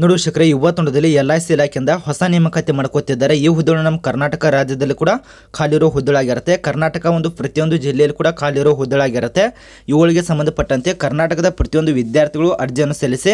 ನೋಡು ಶಿಖರೆ ತಂಡದಲ್ಲಿ L I C ಇಲಾಖೆಯಿಂದ ಹೊಸ ನೇಮಕಾತಿ ಮಾಡ್ಕೋತಿದ್ದಾರೆ. ಈ ಹುದ್ದೆಗಳು ನಮ್ಮ ಕರ್ನಾಟಕ ರಾಜ್ಯದಲ್ಲಿ ಕೂಡ ಖಾಲಿರೋ ಹುದ್ದೆಗಳಾಗಿರುತ್ತೆ ಕರ್ನಾಟಕ ಒಂದು ಪ್ರತಿಯೊಂದು ಜಿಲ್ಲೆಯಲ್ಲಿ ಕೂಡ ಖಾಲಿರೋ ಹುದ್ದೆಗಳಾಗಿರುತ್ತೆ ಇವುಗಳಿಗೆ ಸಂಬಂಧಪಟ್ಟಂತೆ ಕರ್ನಾಟಕದ ಪ್ರತಿಯೊಂದು ವಿದ್ಯಾರ್ಥಿಗಳು ಅರ್ಜಿಯನ್ನು ಸಲ್ಲಿಸಿ,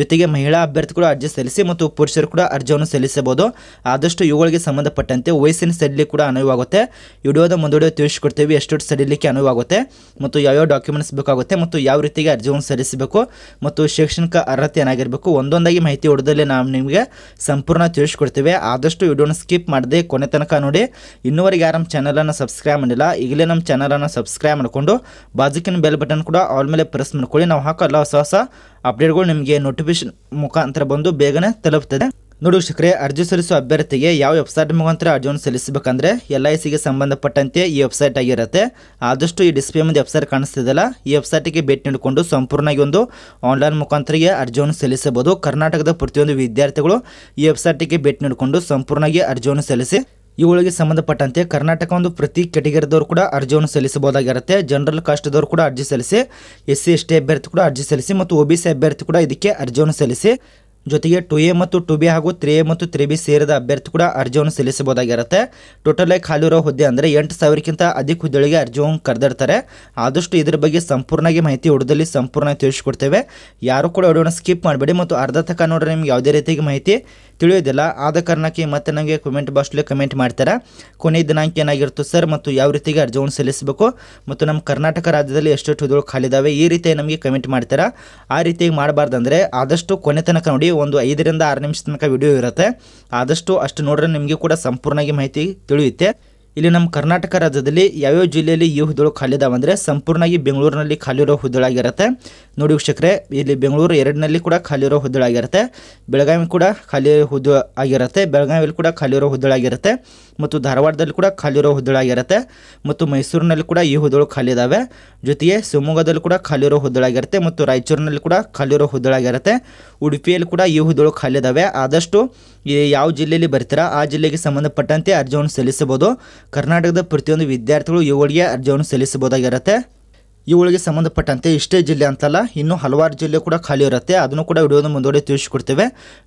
ಜೊತೆಗೆ ಮಹಿಳಾ ಅಭ್ಯರ್ಥಿಗಳು ಅರ್ಜಿ ಸಲ್ಲಿಸಿ ಮತ್ತು ಪುರುಷರು ಕೂಡ ಅರ್ಜಿಯನ್ನು ಸಲ್ಲಿಸಬಹುದು. ಆದಷ್ಟು ಇವುಗಳಿಗೆ ಸಂಬಂಧಪಟ್ಟಂತೆ ವಯಸ್ಸಿನ ಸಡಿಲಿ ಕೂಡ ಅನುವಾಗುತ್ತೆ ವಿಡಿಯೋದ ಮುಂದೂಡಿಯೋ ತಿಳಿಸ್ಕೊಡ್ತೀವಿ. ಎಷ್ಟು ಸಡಿಲಿಕ್ಕೆ ಅನುವಾಗುತ್ತೆ ಮತ್ತು ಯಾವ್ಯಾವ ಡಾಕ್ಯುಮೆಂಟ್ಸ್ ಬೇಕಾಗುತ್ತೆ ಮತ್ತು ಯಾವ ರೀತಿಗೆ ಅರ್ಜಿಯನ್ನು ಸಲ್ಲಿಸಬೇಕು ಮತ್ತು ಶೈಕ್ಷಣಿಕ ಅರ್ಹತೆ ಏನಾಗಿರಬೇಕು, ಒಂದೊಂದಾಗಿ ಮಾಹಿತಿ ಹೊಡೆದಲ್ಲಿ ನಾವು ನಿಮಗೆ ಸಂಪೂರ್ಣ ತಿಳಿಸ್ಕೊಡ್ತೀವಿ. ಆದಷ್ಟು ವಿಡಿಯೋನ ಸ್ಕಿಪ್ ಮಾಡದೆ ಕೊನೆ ತನಕ ನೋಡಿ. ಇನ್ನೂವರೆಗೆ ಯಾರು ನಮ್ಮ ಚಾನಲನ್ನು ಸಬ್ಸ್ಕ್ರೈಬ್ ಮಾಡಿಲ್ಲ, ಈಗಲೇ ನಮ್ಮ ಚಾನಲನ್ನು ಸಬ್ಸ್ಕ್ರೈಬ್ ಮಾಡಿಕೊಂಡು ಬಾಜುಕಿನ ಬೆಲ್ ಬಟನ್ ಕೂಡ ಆಲ್ ಮೇಲೆ ಪ್ರೆಸ್ ಮಾಡ್ಕೊಳ್ಳಿ. ನಾವು ಹಾಕೋ ಎಲ್ಲ ಹೊಸ ಹೊಸ ಅಪ್ಡೇಟ್ಗಳು ನಿಮಗೆ ನೋಟಿಫಿಕೇಶನ್ ಮುಖಾಂತರ ಬಂದು ಬೇಗನೆ ತಲುಪ್ತದೆ. ನೋಡಿ ಶಿಖರೆ ಅರ್ಜಿ ಸಲ್ಲಿಸುವ ಅಭ್ಯರ್ಥಿಗೆ ಯಾವ ವೆಬ್ಸೈಟ್ ಮುಖಾಂತರ ಅರ್ಜಿಯನ್ನು ಸಲ್ಲಿಸಬೇಕಂದ್ರೆ ಎಲ್ ಐ ಸಿಗೆ ಸಂಬಂಧಪಟ್ಟಂತೆ ಈ ವೆಬ್ಸೈಟ್ ಆಗಿರುತ್ತೆ. ಆದಷ್ಟು ಈ ಡಿಸ್ಪ್ಲೇ ಮುಂದೆ ವೆಬ್ಸೈಟ್ ಕಾಣಿಸ್ತಿದೆಯಲ್ಲ, ಈ ವೆಬ್ಸೈಟಿಗೆ ಭೇಟಿ ನೀಡಿಕೊಂಡು ಸಂಪೂರ್ಣವಾಗಿ ಒಂದು ಆನ್ಲೈನ್ ಮುಖಾಂತರಿಗೆ ಅರ್ಜಿಯನ್ನು ಸಲ್ಲಿಸಬಹುದು. ಕರ್ನಾಟಕದ ಪ್ರತಿಯೊಂದು ವಿದ್ಯಾರ್ಥಿಗಳು ಈ ವೆಬ್ಸೈಟಿಗೆ ಭೇಟಿ ನೀಡಿಕೊಂಡು ಸಂಪೂರ್ಣವಾಗಿ ಅರ್ಜಿಯನ್ನು ಸಲ್ಲಿಸಿ, ಇವುಗಳಿಗೆ ಸಂಬಂಧಪಟ್ಟಂತೆ ಕರ್ನಾಟಕ ಒಂದು ಪ್ರತಿ ಕೆಟಗರಿದವರು ಕೂಡ ಅರ್ಜಿಯನ್ನು ಸಲ್ಲಿಸಬಹುದಾಗಿರುತ್ತೆ. ಜನರಲ್ ಕಾಸ್ಟ್ದವರು ಕೂಡ ಅರ್ಜಿ ಸಲ್ಲಿಸಿ ಎಸ್ ಸಿ ಎಸ್ ಟಿ ಅಭ್ಯರ್ಥಿ ಕೂಡ ಅರ್ಜಿ ಸಲ್ಲಿಸಿ, ಮತ್ತು ಒ ಬಿ ಸಿ ಅಭ್ಯರ್ಥಿ ಕೂಡ ಇದಕ್ಕೆ ಅರ್ಜಿಯನ್ನು ಸಲ್ಲಿಸಿ ಜೊತೆಗೆ ಟು ಎ ಮತ್ತು ಟು ಬಿ ಹಾಗೂ ತ್ರೀ ಎ ಮತ್ತು ತ್ರೀ ಬಿ ಸೇರಿದ ಅಭ್ಯರ್ಥಿ ಕೂಡ ಅರ್ಜಿಯನ್ನು ಸಲ್ಲಿಸಬಹುದಾಗಿರುತ್ತೆ. ಟೋಟಲ್ ಆಗಿ ಖಾಲಿರೋ ಹುದ್ದೆ ಅಂದರೆ ಎಂಟು ಸಾವಿರಕ್ಕಿಂತ ಅಧಿಕ ಹುದ್ದೆಗಳಿಗೆ ಅರ್ಜಿಯನ್ನು ಕರೆದಿರ್ತಾರೆ ಆದಷ್ಟು ಇದ್ರ ಬಗ್ಗೆ ಸಂಪೂರ್ಣವಾಗಿ ಮಾಹಿತಿ ಹೊಡೆದಲ್ಲಿ ಸಂಪೂರ್ಣ ತಿಳಿಸ್ಕೊಡ್ತೇವೆ. ಯಾರು ಕೂಡ ವಿಡಿಯೋನ ಸ್ಕಿಪ್ ಮಾಡಬೇಡಿ ಮತ್ತು ಅರ್ಧ ತಕ ನೋಡ್ರೆ ನಿಮ್ಗೆ ಯಾವುದೇ ರೀತಿಯಾಗಿ ಮಾಹಿತಿ ತಿಳಿಯೋದಿಲ್ಲ. ಆದ ಕಾರಣಕ್ಕೆ ಮತ್ತೆ ನನಗೆ ಕಮೆಂಟ್ ಬಾಕ್ಸ್ಲಿ ಕಮೆಂಟ್ ಮಾಡ್ತಾರೆ? ಕೊನೆಯ ದಿನಾಂಕ ಏನಾಗಿರುತ್ತೆ ಸರ್ ಮತ್ತು ಯಾವ ರೀತಿಗೆ ಅರ್ಜಿಯನ್ನು ಸಲ್ಲಿಸಬೇಕು? ಮತ್ತು ನಮ್ಮ ಕರ್ನಾಟಕ ರಾಜ್ಯದಲ್ಲಿ ಎಷ್ಟೆಷ್ಟು ಹುದ್ದೆಗಳು ಖಾಲಿದಾವೆ ಈ ರೀತಿ ನಮಗೆ ಕಮೆಂಟ್ ಮಾಡ್ತಾರೆ? ಆ ರೀತಿಯಾಗಿ ಮಾಡಬಾರ್ದಂದ್ರೆ ಆದಷ್ಟು ಕೊನೆ ತನಕ ನೋಡಿ ಒಂದು ಐದರಿಂದ ಆರು ನಿಮಿಷ ತನಕ ವಿಡಿಯೋ ಇರುತ್ತೆ. ಆದಷ್ಟು ಅಷ್ಟು ನೋಡ್ರೆ ನಿಮಗೆ ಕೂಡ ಸಂಪೂರ್ಣವಾಗಿ ಮಾಹಿತಿ ತಿಳಿಯುತ್ತೆ. ಇಲ್ಲಿ ನಮ್ಮ ಕರ್ನಾಟಕ ರಾಜ್ಯದಲ್ಲಿ ಯಾವ್ಯಾವ ಜಿಲ್ಲೆಯಲ್ಲಿ ಈ ಹುದ್ದೆಗಳು ಖಾಲಿದಾವೆ ಅಂದರೆ ಸಂಪೂರ್ಣವಾಗಿ ಬೆಂಗಳೂರಿನಲ್ಲಿ ಖಾಲಿರೋ ಹುದ್ದೆಗಳಾಗಿರುತ್ತೆ ನೋಡಿ ವೀಕ್ಷಕರೇ, ಇಲ್ಲಿ ಬೆಂಗಳೂರು ಎರಡನಲ್ಲಿ ಕೂಡ ಖಾಲಿರೋ ಹುದ್ದೆಗಳಾಗಿರುತ್ತೆ ಬೆಳಗಾವಿ ಕೂಡ ಖಾಲಿ ಹುದ್ದೆ ಆಗಿರುತ್ತೆ. ಬೆಳಗಾವಿಯಲ್ಲಿ ಕೂಡ ಖಾಲಿರೋ ಹುದ್ದೆಗಳಾಗಿರುತ್ತೆ ಮತ್ತು ಧಾರವಾಡದಲ್ಲಿ ಕೂಡ ಖಾಲಿರೋ ಹುದ್ದೆಗಳಾಗಿರುತ್ತೆ ಮತ್ತು ಮೈಸೂರಿನಲ್ಲಿ ಕೂಡ ಈ ಹುದ್ದೆಗಳು ಖಾಲಿ ಇದಾವೆ. ಜೊತೆಗೆ ಶಿವಮೊಗ್ಗದಲ್ಲಿ ಕೂಡ ಖಾಲಿರೋ ಹುದ್ದೆಗಳಾಗಿರುತ್ತೆ ಮತ್ತು ರಾಯಚೂರಿನಲ್ಲಿ ಕೂಡ ಖಾಲಿರೋ ಹುದ್ದೆಗಳಾಗಿರುತ್ತೆ ಉಡುಪಿಯಲ್ಲಿ ಕೂಡ ಈ ಹುದ್ದೆಗಳು ಖಾಲಿ ಇದಾವೆ. ಆದಷ್ಟು ಈ ಯಾವ ಜಿಲ್ಲೆಯಲ್ಲಿ ಬರ್ತೀರಾ, ಆ ಜಿಲ್ಲೆಗೆ ಸಂಬಂಧಪಟ್ಟಂತೆ ಅರ್ಜಿಯನ್ನು ಸಲ್ಲಿಸಬಹುದು. ಕರ್ನಾಟಕದ ಪ್ರತಿಯೊಂದು ವಿದ್ಯಾರ್ಥಿಗಳು ಇವುಗಳಿಗೆ ಅರ್ಜಿಯನ್ನು ಸಲ್ಲಿಸಬಹುದಾಗಿರುತ್ತೆ. ಇವುಗಳಿಗೆ ಸಂಬಂಧಪಟ್ಟಂತೆ ಇಷ್ಟೇ ಜಿಲ್ಲೆ ಅಂತಲ್ಲ, ಇನ್ನೂ ಹಲವಾರು ಜಿಲ್ಲೆ ಕೂಡ ಖಾಲಿ ಇರುತ್ತೆ. ಅದನ್ನು ಕೂಡ ವಿಡಿಯೋದ ಮುಂದೋಡಿ ತಿಳಿಸಿಕೊಡ್ತೇವೆ.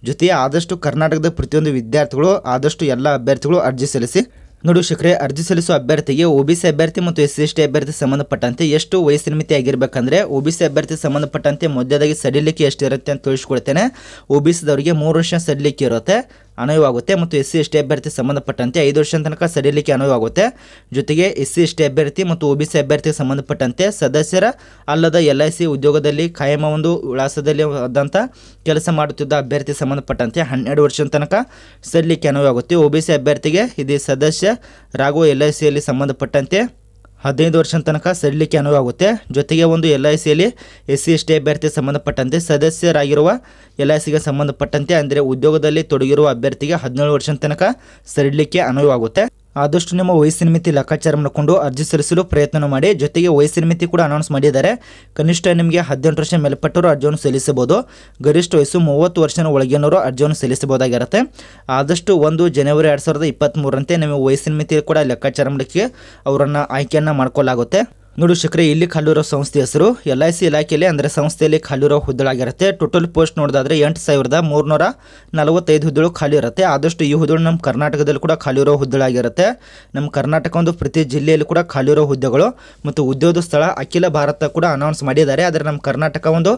ಜೊತೆಗೆ ಆದಷ್ಟು ಕರ್ನಾಟಕದ ಪ್ರತಿಯೊಂದು ವಿದ್ಯಾರ್ಥಿಗಳು ಆದಷ್ಟು ಎಲ್ಲ ಅಭ್ಯರ್ಥಿಗಳು ಅರ್ಜಿ ಸಲ್ಲಿಸಿ. ನೋಡಿ ಶಿಖರೆ ಅರ್ಜಿ ಸಲ್ಲಿಸುವ ಅಭ್ಯರ್ಥಿಗೆ ಒ ಬಿ ಸಿ ಅಭ್ಯರ್ಥಿ ಮತ್ತು ಎಸ್ ಸಿ ಎಸ್ ಟಿ ಅಭ್ಯರ್ಥಿ ಸಂಬಂಧಪಟ್ಟಂತೆ ಎಷ್ಟು ವಯಸ್ಸಿನ ಮಿತಿ ಆಗಿರಬೇಕಂದ್ರೆ, ಒ ಬಿ ಸಿ ಅಭ್ಯರ್ಥಿ ಸಂಬಂಧಪಟ್ಟಂತೆ ಮಧ್ಯದಾಗಿ ಸಡಿಲಿಕ್ಕೆ ಎಷ್ಟು ಇರುತ್ತೆ ಅಂತ ತಿಳಿಸ್ಕೊಡ್ತೇನೆ. ಒ ಬಿ ಸಿದವರಿಗೆ ಮೂರು ವರ್ಷ ಸಡಿಲಿಕ್ಕೆ ಇರುತ್ತೆ. ಅನುವಾಗುತ್ತೆ ಮತ್ತು ಎಸ್ ಸಿ ಎಸ್ ಟಿ ಅಭ್ಯರ್ಥಿ ಸಂಬಂಧಪಟ್ಟಂತೆ ಐದು ವರ್ಷದ ತನಕ ಸಡಿಲಿಕ್ಕೆ ಅನುವಾಗುತ್ತೆ ಜೊತೆಗೆ ಎಸ್ ಸಿ ಎಸ್ ಟಿ ಅಭ್ಯರ್ಥಿ ಮತ್ತು ಒ ಬಿ ಸಿ ಅಭ್ಯರ್ಥಿಗೆ ಸಂಬಂಧಪಟ್ಟಂತೆ ಸದಸ್ಯರ ಅಲ್ಲದ ಎಲ್ ಐ ಸಿ ಉದ್ಯೋಗದಲ್ಲಿ ಕಾಯಮ ಒಂದು ವಿಳಾಸದಲ್ಲಿ ಆದಂಥ ಕೆಲಸ ಮಾಡುತ್ತಿದ್ದ ಅಭ್ಯರ್ಥಿ ಸಂಬಂಧಪಟ್ಟಂತೆ ಹನ್ನೆರಡು ವರ್ಷದ ತನಕ ಸಡಿಲಿಕ್ಕೆ ಅನುವಾಗುತ್ತೆ ಒ ಬಿ ಸಿ ಅಭ್ಯರ್ಥಿಗೆ ಇದು ಸದಸ್ಯರಾಗುವ ಎಲ್ ಐ ಸಿಯಲ್ಲಿ ಸಂಬಂಧಪಟ್ಟಂತೆ ಹದಿನೈದು ವರ್ಷದ ತನಕ ಸಡಿಲಿಕ್ಕೆ ಅನುವಾಗುತ್ತೆ. ಜೊತೆಗೆ ಒಂದು ಎಲ್ ಐ ಸಿಯಲ್ಲಿ ಎಸ್ ಸಿ, ಎಸ್ ಟಿ ಅಭ್ಯರ್ಥಿ ಸಂಬಂಧಪಟ್ಟಂತೆ ಸದಸ್ಯರಾಗಿರುವ ಎಲ್ ಐ ಸಿಗೆ ಸಂಬಂಧಪಟ್ಟಂತೆ, ಅಂದರೆ ಉದ್ಯೋಗದಲ್ಲಿ ತೊಡಗಿರುವ ಅಭ್ಯರ್ಥಿಗೆ ಹದಿನೇಳು ವರ್ಷದ ತನಕ ಸಡಿಲಿಕ್ಕೆ ಅನುವಾಗುತ್ತೆ. ಆದಷ್ಟು ನಿಮ್ಮ ವಯಸ್ಸಿನ ಮಿತಿ ಲೆಕ್ಕಾಚಾರ ಮಾಡಿಕೊಂಡು ಅರ್ಜಿ ಸಲ್ಲಿಸಲು ಪ್ರಯತ್ನ ಮಾಡಿ. ಜೊತೆಗೆ ವಯಸ್ಸಿನ ಮಿತಿ ಕೂಡ ಅನೌನ್ಸ್ ಮಾಡಿದ್ದಾರೆ. ಕನಿಷ್ಠ ನಿಮಗೆ ಹದಿನೆಂಟು ವರ್ಷ ಮೇಲ್ಪಟ್ಟವರು ಅರ್ಜಿಯನ್ನು ಸಲ್ಲಿಸಬಹುದು. ಗರಿಷ್ಠ ವಯಸ್ಸು ಮೂವತ್ತು ವರ್ಷದ ಒಳಗಿನವರು ಅರ್ಜಿಯನ್ನು ಸಲ್ಲಿಸಬಹುದಾಗಿರುತ್ತೆ. ಆದಷ್ಟು ಒಂದು ಜನವರಿ ಎರಡು ಸಾವಿರದ ಇಪ್ಪತ್ತ್ಮೂರರಂತೆ ನೀವು ವಯಸ್ಸಿನ ಮಿತಿ ಕೂಡ ಲೆಕ್ಕಾಚಾರ ಮಾಡಲಿಕ್ಕೆ ಅವರನ್ನು ಆಯ್ಕೆಯನ್ನು ಮಾಡ್ಕೊಳ್ಳಾಗುತ್ತೆ ನೋಡಿ ಶಿಖರೆ ಇಲ್ಲಿ ಖಾಲಿರೋ ಸಂಸ್ಥೆ ಹೆಸರು. ಎಲ್ ಐ ಸಿ ಇಲಾಖೆಯಲ್ಲಿ ಅಂದರೆ ಸಂಸ್ಥೆಯಲ್ಲಿ ಖಾಲಿರೋ ಹುದ್ದೆಗಳಾಗಿರುತ್ತೆ ಟೋಟಲ್ ಪೋಸ್ಟ್ ನೋಡಿದ್ರೆ ಎಂಟು ಸಾವಿರದ ಮೂರುನೂರ ನಲವತ್ತೈದು ಹುದ್ದೆಗಳು ಖಾಲಿ ಇರುತ್ತೆ. ಆದಷ್ಟು ಈ ಹುದ್ದೆಗಳು ನಮ್ಮ ಕರ್ನಾಟಕದಲ್ಲಿ ಕೂಡ ಖಾಲಿರೋ ಹುದ್ದೆಗಳಾಗಿರುತ್ತೆ ನಮ್ಮ ಕರ್ನಾಟಕ ಒಂದು ಪ್ರತಿ ಜಿಲ್ಲೆಯಲ್ಲಿ ಕೂಡ ಖಾಲಿರೋ ಹುದ್ದೆಗಳು ಮತ್ತು ಉದ್ಯೋಗ ಸ್ಥಳ ಅಖಿಲ ಭಾರತ ಕೂಡ ಅನೌನ್ಸ್ ಮಾಡಿದ್ದಾರೆ. ಆದರೆ ನಮ್ಮ ಕರ್ನಾಟಕ ಒಂದು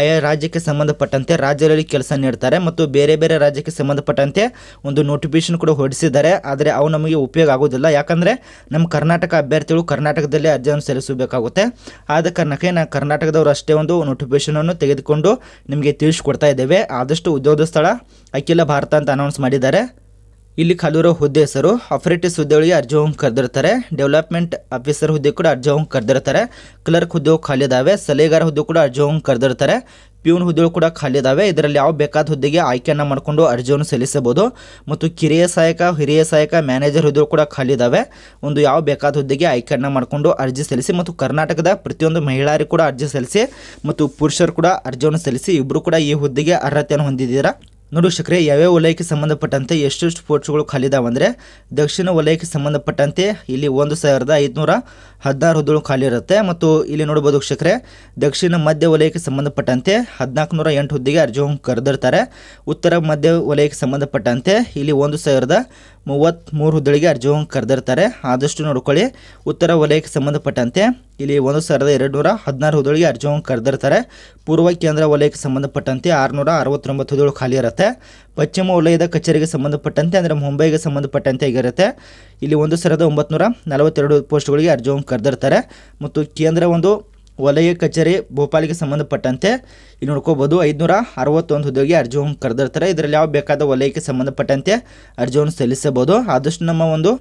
ಆಯಾ ರಾಜ್ಯಕ್ಕೆ ಸಂಬಂಧಪಟ್ಟಂತೆ ರಾಜ್ಯದಲ್ಲಿ ಕೆಲಸ ನೀಡ್ತಾರೆ ಮತ್ತು ಬೇರೆ ಬೇರೆ ರಾಜ್ಯಕ್ಕೆ ಸಂಬಂಧಪಟ್ಟಂತೆ ಒಂದು ನೋಟಿಫಿಕೇಶನ್ ಕೂಡ ಹೊರಡಿಸಿದ್ದಾರೆ. ಆದರೆ ಅವು ನಮಗೆ ಉಪಯೋಗ ಆಗೋದಿಲ್ಲ ಯಾಕಂದರೆ ನಮ್ಮ ಕರ್ನಾಟಕ ಅಭ್ಯರ್ಥಿಗಳು ಕರ್ನಾಟಕದಲ್ಲಿ ಅರ್ಜಿಯನ್ನು ಸಲ್ಲಿಸಬೇಕಾಗುತ್ತೆ ಆದ ಕಾರಣಕ್ಕೆ ನಾವು ಕರ್ನಾಟಕದವರು ಅಷ್ಟೇ ಒಂದು ನೋಟಿಫಿಕೇಶನನ್ನು ತೆಗೆದುಕೊಂಡು ನಿಮಗೆ ತಿಳಿಸ್ಕೊಡ್ತಾ ಇದ್ದೇವೆ. ಆದಷ್ಟು ಉದ್ಯೋಗ ಸ್ಥಳ ಅಖಿಲ ಭಾರತ ಅಂತ ಅನೌನ್ಸ್ ಮಾಡಿದ್ದಾರೆ. ಇಲ್ಲಿ ಖಾಲಿರೋ ಹುದ್ದೆ ಹೆಸರು ಅಫ್ರಿಟಿಸ್ ಹುದ್ದೆಗಳಿಗೆ ಅರ್ಜಿ ಹೋಗಿ ಕರೆದಿರ್ತಾರೆ. ಡೆವಲಪ್ಮೆಂಟ್ ಆಫೀಸರ್ ಹುದ್ದೆ ಕೂಡ ಅರ್ಜಿ ಹೋಗಿ ಕರೆದಿರ್ತಾರೆ. ಕ್ಲರ್ಕ್ ಹುದ್ದೆ ಖಾಲಿ ಇದಾವೆ. ಸಲಹೆಗಾರ ಹುದ್ದೆ ಕೂಡ ಅರ್ಜಿ ಹೋಗಿ ಕರೆದಿರ್ತಾರೆ. ಪ್ಯೂನ್ ಹುದ್ದೆಗಳು ಕೂಡ ಖಾಲಿ ಇದಾವೆ. ಇದರಲ್ಲಿ ಯಾವ ಬೇಕಾದ ಹುದ್ದೆಗೆ ಆಯ್ಕೆಯನ್ನು ಮಾಡಿಕೊಂಡು ಅರ್ಜಿಯನ್ನು ಸಲ್ಲಿಸಬಹುದು. ಮತ್ತು ಕಿರಿಯ ಸಹಾಯಕ, ಹಿರಿಯ ಸಹಾಯಕ, ಮ್ಯಾನೇಜರ್ ಹುದ್ದೆಗಳು ಕೂಡ ಖಾಲಿ ಇದಾವೆ. ಒಂದು ಯಾವ ಬೇಕಾದ ಹುದ್ದೆಗೆ ಆಯ್ಕೆಯನ್ನು ಮಾಡಿಕೊಂಡು ಅರ್ಜಿ ಸಲ್ಲಿಸಿ ಮತ್ತು ಕರ್ನಾಟಕದ ಪ್ರತಿಯೊಂದು ಮಹಿಳೆಯರು ಕೂಡ ಅರ್ಜಿ ಸಲ್ಲಿಸಿ ಮತ್ತು ಪುರುಷರು ಕೂಡ ಅರ್ಜಿಯನ್ನು ಸಲ್ಲಿಸಿ ಇಬ್ಬರು ಕೂಡ ಈ ಹುದ್ದೆಗೆ ಅರ್ಹತೆಯನ್ನು ಹೊಂದಿದ್ದೀರಾ? ನೋಡಿ ವೀಕ್ಷಕರೇ ಯಾವ್ಯಾವ ವಲಯಕ್ಕೆ ಸಂಬಂಧಪಟ್ಟಂತೆ ಎಷ್ಟೆಷ್ಟು ಪೋಸ್ಟ್ಗಳು ಖಾಲಿದಾವೆ ಅಂದರೆ, ದಕ್ಷಿಣ ವಲಯಕ್ಕೆ ಸಂಬಂಧಪಟ್ಟಂತೆ ಇಲ್ಲಿ ಒಂದು ಸಾವಿರದ ಐದುನೂರ ಹದಿನಾರು ಹುದ್ದೆಗಳು ಖಾಲಿ ಇರುತ್ತೆ. ಮತ್ತು ಇಲ್ಲಿ ನೋಡ್ಬೋದು ವೀಕ್ಷಕರೇ ದಕ್ಷಿಣ ಮಧ್ಯ ವಲಯಕ್ಕೆ ಸಂಬಂಧಪಟ್ಟಂತೆ ಹದಿನಾಲ್ಕು ನೂರ ಎಂಟು ಹುದ್ದೆಗೆ ಅರ್ಜಿ ಕರೆದಿರ್ತಾರೆ. ಉತ್ತರ ಮಧ್ಯ ವಲಯಕ್ಕೆ ಸಂಬಂಧಪಟ್ಟಂತೆ ಇಲ್ಲಿ ಒಂದು ಸಾವಿರದ ಮೂವತ್ತ್ಮೂರು ಹುದ್ದೆಗಳಿಗೆ ಅರ್ಜಿಯನ್ನು ಕರೆದಿರ್ತಾರೆ. ಆದಷ್ಟು ನೋಡ್ಕೊಳ್ಳಿ. ಉತ್ತರ ವಲಯಕ್ಕೆ ಸಂಬಂಧಪಟ್ಟಂತೆ ಇಲ್ಲಿ ಒಂದು ಸಾವಿರದ ಎರಡು ನೂರ ಹದಿನಾರು ಹುದ್ದೆಗಳಿಗೆ ಅರ್ಜಿಯನ್ನು ಕರೆದಿರ್ತಾರೆ. ಪೂರ್ವ ಕೇಂದ್ರ ವಲಯಕ್ಕೆ ಸಂಬಂಧಪಟ್ಟಂತೆ ಆರುನೂರ ಅರವತ್ತೊಂಬತ್ತು ಹುದ್ದೆಗಳು ಖಾಲಿ ಇರುತ್ತೆ. ಪಶ್ಚಿಮ ವಲಯದ ಕಚೇರಿಗೆ ಸಂಬಂಧಪಟ್ಟಂತೆ, ಅಂದರೆ ಮುಂಬೈಗೆ ಸಂಬಂಧಪಟ್ಟಂತೆ ಆಗಿರುತ್ತೆ. ಇಲ್ಲಿ ಒಂದು ಸಾವಿರದ ಒಂಬತ್ತು ನಲವತ್ತೆರಡು ಪೋಸ್ಟ್ಗಳಿಗೆ ಅರ್ಜಿಯನ್ನು ಕರೆದಿರ್ತಾರೆ. ಮತ್ತು ಕೇಂದ್ರ ಒಂದು ವಲಯ ಕಚೇರಿ ಭೋಪಾಲಿಗೆ ಸಂಬಂಧಪಟ್ಟಂತೆ ಇಲ್ಲಿ ನೋಡ್ಕೋಬೋದು ಐದುನೂರ ಅರವತ್ತೊಂದು ಹುದ್ದೆಗೆ ಅರ್ಜಿಯನ್ನು ಕರೆದಿರ್ತಾರೆ. ಇದರಲ್ಲಿ ಯಾವ ಬೇಕಾದ ವಲಯಕ್ಕೆ ಸಂಬಂಧಪಟ್ಟಂತೆ ಅರ್ಜಿಯನ್ನು ಸಲ್ಲಿಸಬಹುದು. ಆದಷ್ಟು ನಮ್ಮ ಒಂದು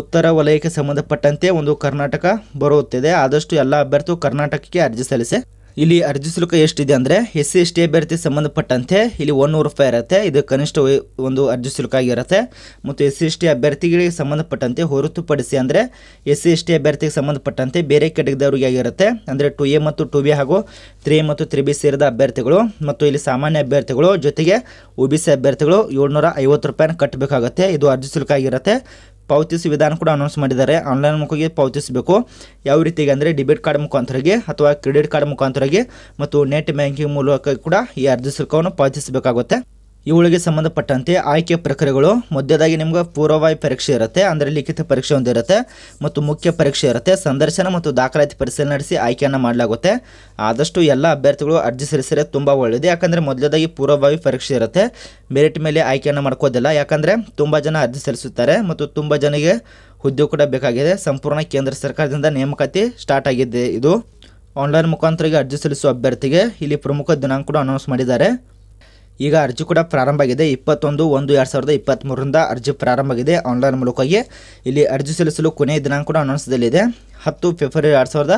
ಉತ್ತರ ವಲಯಕ್ಕೆ ಸಂಬಂಧಪಟ್ಟಂತೆ ಒಂದು ಕರ್ನಾಟಕ ಬರುತ್ತಿದೆ. ಆದಷ್ಟು ಎಲ್ಲ ಅಭ್ಯರ್ಥಿಗಳು ಕರ್ನಾಟಕಕ್ಕೆ ಅರ್ಜಿ ಸಲ್ಲಿಸಿ ಇಲ್ಲಿ ಅರ್ಜಿ ಶುಲ್ಕ ಎಷ್ಟಿದೆ ಅಂದರೆ ಎಸ್ ಸಿ, ಎಸ್ ಟಿ ಅಭ್ಯರ್ಥಿ ಸಂಬಂಧಪಟ್ಟಂತೆ ಇಲ್ಲಿ ಒಂದೂರು ರೂಪಾಯಿ ಇರುತ್ತೆ. ಇದು ಕನಿಷ್ಠ ಒಂದು ಅರ್ಜಿ ಶುಲ್ಕ ಆಗಿರುತ್ತೆ ಮತ್ತು ಎಸ್ ಸಿ, ಎಸ್ ಟಿ ಅಭ್ಯರ್ಥಿಗಳಿಗೆ ಸಂಬಂಧಪಟ್ಟಂತೆ ಹೊರತುಪಡಿಸಿ ಅಂದರೆ ಎಸ್ ಸಿ, ಎಸ್ ಟಿ ಅಭ್ಯರ್ಥಿಗೆ ಸಂಬಂಧಪಟ್ಟಂತೆ ಬೇರೆ ಕೆಟಗದವರಿಗೆ ಆಗಿರುತ್ತೆ ಅಂದರೆ ಟು ಎ ಮತ್ತು ಟು ಬಿ ಹಾಗೂ ತ್ರೀ ಮತ್ತು ತ್ರೀ ಬಿ ಸೇರಿದ ಅಭ್ಯರ್ಥಿಗಳು ಮತ್ತು ಇಲ್ಲಿ ಸಾಮಾನ್ಯ ಅಭ್ಯರ್ಥಿಗಳು ಜೊತೆಗೆ ಒ ಬಿ ಸಿ ಅಭ್ಯರ್ಥಿಗಳು ಏಳ್ನೂರ ಐವತ್ತು ರೂಪಾಯಿನ ಕಟ್ಟಬೇಕಾಗುತ್ತೆ. ಇದು ಅರ್ಜಿ ಶುಲ್ಕ ಆಗಿರುತ್ತೆ ಪಾವತಿಸಿ ವಿಧಾನ ಕೂಡ ಅನೌನ್ಸ್ ಮಾಡಿದ್ದಾರೆ. ಆನ್ಲೈನ್ ಮುಖವಾಗಿ ಪಾವತಿಸಬೇಕು. ಯಾವ ರೀತಿಗೆ ಅಂದರೆ ಡೆಬಿಟ್ ಕಾರ್ಡ್ ಮುಖಾಂತರಗೆ ಅಥವಾ ಕ್ರೆಡಿಟ್ ಕಾರ್ಡ್ ಮುಖಾಂತರಗೆ ಮತ್ತು ನೆಟ್ ಬ್ಯಾಂಕಿಂಗ್ ಮೂಲಕ ಕೂಡ ಈ ಅರ್ಜಿ ಶುಲ್ಕವನ್ನು ಪಾವತಿಸಬೇಕಾಗುತ್ತೆ. ಇವುಗಳಿಗೆ ಸಂಬಂಧಪಟ್ಟಂತೆ ಆಯ್ಕೆ ಪ್ರಕ್ರಿಯೆಗಳು ಮಧ್ಯದಾಗಿ ನಿಮ್ಗೆ ಪೂರ್ವವಾಯಿ ಪರೀಕ್ಷೆ ಇರುತ್ತೆ, ಅಂದರೆ ಲಿಖಿತ ಪರೀಕ್ಷೆ ಒಂದಿರುತ್ತೆ ಮತ್ತು ಮುಖ್ಯ ಪರೀಕ್ಷೆ ಇರುತ್ತೆ, ಸಂದರ್ಶನ ಮತ್ತು ದಾಖಲಾತಿ ಪರಿಶೀಲನೆ ನಡೆಸಿ ಆಯ್ಕೆಯನ್ನು ಮಾಡಲಾಗುತ್ತೆ. ಆದಷ್ಟು ಎಲ್ಲ ಅಭ್ಯರ್ಥಿಗಳು ಅರ್ಜಿ ಸಲ್ಲಿಸಿದರೆ ತುಂಬ ಒಳ್ಳೆಯದು ಯಾಕಂದರೆ ಮೊದಲದಾಗಿ ಪೂರ್ವಭಾವಿ ಪರೀಕ್ಷೆ ಇರುತ್ತೆ ಮೆರಿಟ್ ಮೇಲೆ ಆಯ್ಕೆಯನ್ನು ಮಾಡ್ಕೋದಿಲ್ಲ ಯಾಕಂದರೆ ತುಂಬ ಜನ ಅರ್ಜಿ ಸಲ್ಲಿಸುತ್ತಾರೆ, ಮತ್ತು ತುಂಬ ಜನಗೆ ಹುದ್ದೆ ಕೂಡ ಬೇಕಾಗಿದೆ. ಸಂಪೂರ್ಣ ಕೇಂದ್ರ ಸರ್ಕಾರದಿಂದ ನೇಮಕಾತಿ ಸ್ಟಾರ್ಟ್ ಆಗಿದೆ ಇದು. ಆನ್ಲೈನ್ ಮುಖಾಂತರ ಅರ್ಜಿ ಸಲ್ಲಿಸುವ ಅಭ್ಯರ್ಥಿಗೆ ಇಲ್ಲಿ ಪ್ರಮುಖ ದಿನಾಂಕ ಕೂಡ ಅನೌನ್ಸ್ ಮಾಡಿದ್ದಾರೆ. ಈಗ ಅರ್ಜಿ ಕೂಡ ಪ್ರಾರಂಭ ಆಗಿದೆ. ಇಪ್ಪತ್ತೊಂದು, ಒಂದು, ಎರಡು ಸಾವಿರದ ಇಪ್ಪತ್ತ್ಮೂರರಿಂದ ಅರ್ಜಿ ಪ್ರಾರಂಭ ಆಗಿದೆ ಆನ್ಲೈನ್ ಮೂಲಕವಾಗಿ. ಇಲ್ಲಿ ಅರ್ಜಿ ಸಲ್ಲಿಸಲು ಕೊನೆಯ ದಿನಾಂಕ ಕೂಡ ಅನೌನ್ಸ್ದಲ್ಲಿದೆ ಹತ್ತು ಫೆಬ್ರವರಿ ಎರಡು ಸಾವಿರದ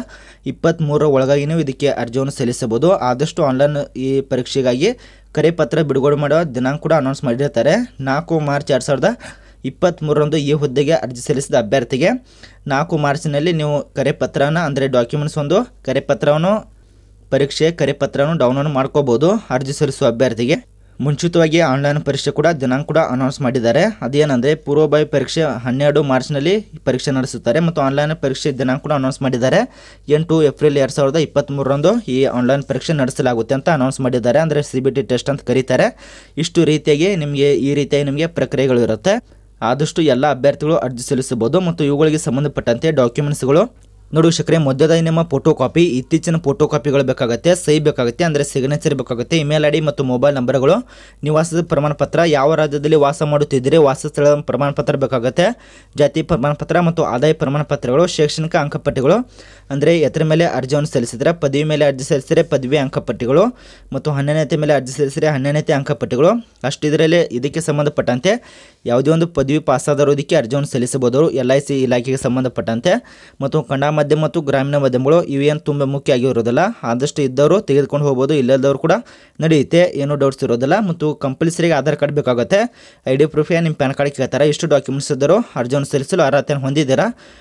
ಇಪ್ಪತ್ತ್ಮೂರರ ಒಳಗಾಗಿ ನೀವು ಇದಕ್ಕೆ ಅರ್ಜಿಯನ್ನು ಸಲ್ಲಿಸಬಹುದು. ಆದಷ್ಟು ಆನ್ಲೈನ್ ಈ ಪರೀಕ್ಷೆಗಾಗಿ ಕರೆ ಪತ್ರ ಬಿಡುಗಡೆ ಮಾಡುವ ದಿನಾಂಕ ಕೂಡ ಅನೌನ್ಸ್ ಮಾಡಿರ್ತಾರೆ. ನಾಲ್ಕು ಮಾರ್ಚ್ ಎರಡು ಸಾವಿರದ ಇಪ್ಪತ್ತ್ಮೂರರಂದು ಈ ಹುದ್ದೆಗೆ ಅರ್ಜಿ ಸಲ್ಲಿಸಿದ ಅಭ್ಯರ್ಥಿಗೆ ನಾಲ್ಕು ಮಾರ್ಚ್ನಲ್ಲಿ ನೀವು ಕರೆ ಪತ್ರನ ಅಂದರೆ ಡಾಕ್ಯುಮೆಂಟ್ಸ್ ಒಂದು ಕರೆ ಪತ್ರವನ್ನು ಪರೀಕ್ಷೆ ಕರೆಪತ್ರವನ್ನು ಡೌನ್ಲೋಡ್ ಮಾಡ್ಕೋಬೋದು, ಅರ್ಜಿ ಸಲ್ಲಿಸುವ ಅಭ್ಯರ್ಥಿಗೆ. ಮುಂಚಿತವಾಗಿ ಆನ್ಲೈನ್ ಪರೀಕ್ಷೆ ಕೂಡ ದಿನಾಂಕ ಕೂಡ ಅನೌನ್ಸ್ ಮಾಡಿದ್ದಾರೆ. ಅದೇನೆಂದರೆ ಪೂರ್ವಭಾವಿ ಪರೀಕ್ಷೆ ಹನ್ನೆರಡು ಮಾರ್ಚ್ನಲ್ಲಿ ಪರೀಕ್ಷೆ ನಡೆಸುತ್ತಾರೆ ಮತ್ತು ಆನ್ಲೈನ್ ಪರೀಕ್ಷೆ ದಿನಾಂಕ ಕೂಡ ಅನೌನ್ಸ್ ಮಾಡಿದ್ದಾರೆ. ಎಂಟು ಏಪ್ರಿಲ್ ಎರಡು ಸಾವಿರದ ಇಪ್ಪತ್ತ್ಮೂರರಂದು ಈ ಆನ್ಲೈನ್ ಪರೀಕ್ಷೆ ನಡೆಸಲಾಗುತ್ತೆ ಅಂತ ಅನೌನ್ಸ್ ಮಾಡಿದ್ದಾರೆ. ಅಂದರೆ ಸಿ ಬಿ ಟಿ ಟೆಸ್ಟ್ ಅಂತ ಕರೀತಾರೆ. ಇಷ್ಟು ರೀತಿಯಾಗಿ ನಿಮಗೆ ಈ ರೀತಿಯಾಗಿ ನಿಮಗೆ ಪ್ರಕ್ರಿಯೆಗಳು ಇರುತ್ತೆ. ಆದಷ್ಟು ಎಲ್ಲ ಅಭ್ಯರ್ಥಿಗಳು ಅರ್ಜಿ ಸಲ್ಲಿಸಬಹುದು ಮತ್ತು ಇವುಗಳಿಗೆ ಸಂಬಂಧಪಟ್ಟಂತೆ ಡಾಕ್ಯುಮೆಂಟ್ಸ್ಗಳು ನೋಡಿ ವೀಕ್ಷಕರೇ ಮೊದಲದಾಗಿ ನಿಮ್ಮ ಫೋಟೋ ಕಾಪಿ ಇತ್ತೀಚಿನ ಫೋಟೋ ಕಾಪಿಗಳು ಬೇಕಾಗುತ್ತೆ ಸಹಿ ಬೇಕಾಗುತ್ತೆ, ಅಂದರೆ ಸಿಗ್ನೇಚರ್ ಬೇಕಾಗುತ್ತೆ ಇಮೇಲ್ ಐ ಡಿ ಮತ್ತು ಮೊಬೈಲ್ ನಂಬರ್ಗಳು. ನಿವಾಸದ ಪ್ರಮಾಣಪತ್ರ, ಯಾವ ರಾಜ್ಯದಲ್ಲಿ ವಾಸ ಮಾಡುತ್ತಿದ್ದರೆ ವಾಸ ಸ್ಥಳದ ಪ್ರಮಾಣ ಬೇಕಾಗುತ್ತೆ, ಜಾತಿ ಪ್ರಮಾಣ ಪತ್ರ ಮತ್ತು ಆದಾಯ ಪ್ರಮಾಣ ಪತ್ರಗಳು ಶೈಕ್ಷಣಿಕ ಅಂಕಪಟ್ಟಿಗಳು. ಅಂದರೆ ಎತ್ತರ ಮೇಲೆ ಅರ್ಜಿಯನ್ನು ಸಲ್ಲಿಸಿದರೆ, ಪದವಿ ಮೇಲೆ ಅರ್ಜಿ ಸಲ್ಲಿಸಿದರೆ ಪದವಿ ಅಂಕಪಟ್ಟಿಗಳು, ಮತ್ತು ಹನ್ನೆರಡನೇತೆ ಮೇಲೆ ಅರ್ಜಿ ಸಲ್ಲಿಸಿದರೆ ಹನ್ನೆರಡನೇತೆ ಅಂಕಪಟ್ಟಿಗಳು. ಅಷ್ಟು ಇದರಲ್ಲಿ ಇದಕ್ಕೆ ಸಂಬಂಧಪಟ್ಟಂತೆ ಯಾವುದೇ ಒಂದು ಪದವಿ ಪಾಸಾದರೋದಕ್ಕೆ ಅರ್ಜಿಯನ್ನು ಸಲ್ಲಿಸಬಹುದು ಎಲ್ ಐ ಸಿ ಇಲಾಖೆಗೆ ಸಂಬಂಧಪಟ್ಟಂತೆ. ಮತ್ತು ಕನ್ನಡ ಮಾಧ್ಯಮ ಮತ್ತು ಗ್ರಾಮೀಣ ಮಾಧ್ಯಮಗಳು ಇವೇನು ತುಂಬ ಮುಖ್ಯ ಆಗಿರೋದಿಲ್ಲ, ಆದಷ್ಟು ಇದ್ದವರು ತೆಗೆದುಕೊಂಡು ಹೋಗ್ಬೋದು, ಇಲ್ಲದವರು ಕೂಡ ನಡೆಯುತ್ತೆ, ಏನೂ ಡೌಟ್ಸ್ ಇರೋದಿಲ್ಲ. ಮತ್ತು ಕಂಪಲ್ಸರಿಗೆ ಆಧಾರ್ ಕಾರ್ಡ್ ಬೇಕಾಗುತ್ತೆ. ಐ ಡಿ ಪ್ರೂಫ್ ನಿಮ್ಮ ಪ್ಯಾನ್ ಕಾರ್ಡ್ ಕೇಳ್ತಾರೆ. ಇಷ್ಟು ಡಾಕ್ಯುಮೆಂಟ್ಸ್ ಇದ್ದರು ಅರ್ಜಿಯನ್ನು ಸಲ್ಲಿಸಲು ಅರ್ಹತೆಯನ್ನು ಹೊಂದಿದ್ದೀರಾ?